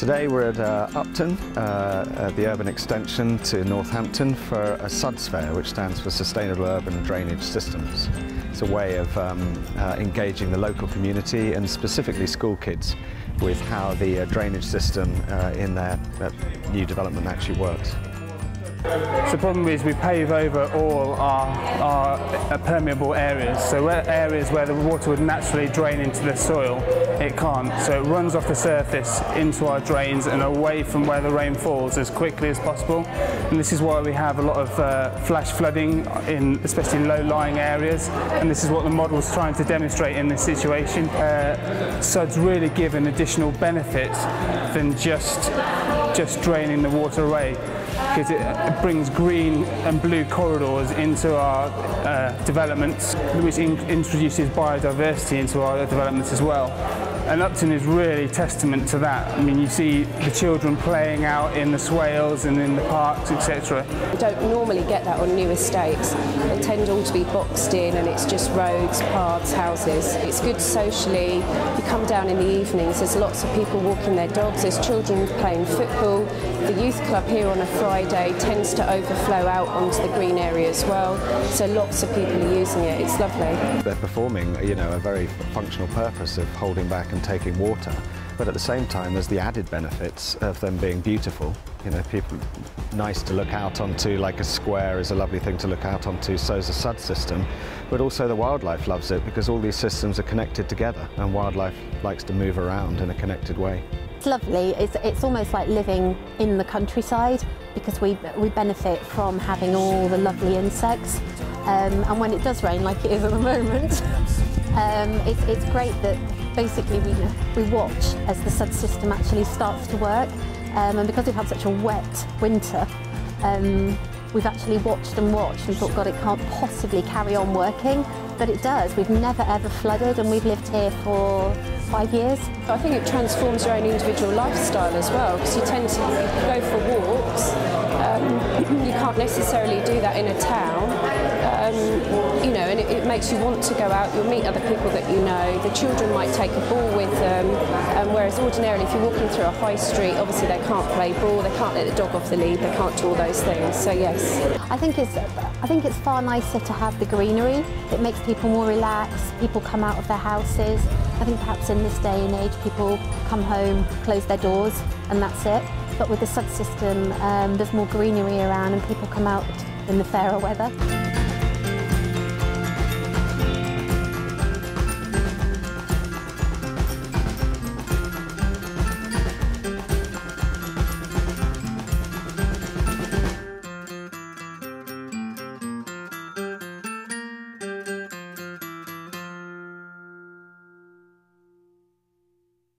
Today we're at uh, Upton, uh, at the urban extension to Northampton for a SUDS fair, which stands for Sustainable Urban Drainage Systems. It's a way of um, uh, engaging the local community and specifically school kids with how the uh, drainage system uh, in their uh, new development actually works. So the problem is we pave over all our, our permeable areas. So where areas where the water would naturally drain into the soil, it can't. So it runs off the surface into our drains and away from where the rain falls as quickly as possible. And this is why we have a lot of uh, flash flooding in especially in low-lying areas. And this is what the model is trying to demonstrate in this situation. Uh, SUDS really give an additional benefit than just, just draining the water away because it brings green and blue corridors into our uh, developments, which in introduces biodiversity into our developments as well. And Upton is really testament to that. I mean, you see the children playing out in the swales and in the parks, etc. We don't normally get that on new estates. They tend all to be boxed in and it's just roads, paths, houses. It's good socially. You come down in the evenings, there's lots of people walking their dogs, there's children playing football. The youth club here on a Friday tends to overflow out onto the green area as well. So lots of people are using it. It's lovely. They're performing, you know, a very functional purpose of holding back and taking water. But at the same time, there's the added benefits of them being beautiful. You know, people nice to look out onto, like a square is a lovely thing to look out onto, so is a SUD system. But also the wildlife loves it because all these systems are connected together and wildlife likes to move around in a connected way. It's lovely. It's, it's almost like living in the countryside because we, we benefit from having all the lovely insects. Um, and when it does rain, like it is at the moment, um, it's, it's great that basically we, we watch as the SUD system actually starts to work. Um, and because we've had such a wet winter, um, we've actually watched and watched and thought, God, it can't possibly carry on working. But it does. We've never ever flooded and we've lived here for five years. I think it transforms your own individual lifestyle as well because you tend to go for walks. Um, you can't necessarily do that in a town um, makes you want to go out. You'll meet other people that you know. The children might take a ball with them, um, whereas ordinarily, if you're walking through a high street, obviously they can't play ball, they can't let the dog off the lead, they can't do all those things. So yes, I think it's I think it's far nicer to have the greenery. It makes people more relaxed. People come out of their houses. I think perhaps in this day and age, people come home, close their doors, and that's it. But with the SUD system, um, there's more greenery around and people come out in the fairer weather.